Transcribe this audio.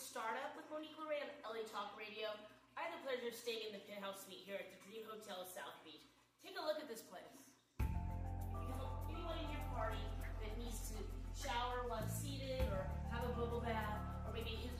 Startup with Monique Lore on LA Talk Radio. I had the pleasure of staying in the Penthouse Suite here at the Dream Hotel South Beach. Take a look at this place. Anyone in your party that needs to shower while seated or have a bubble bath or maybe his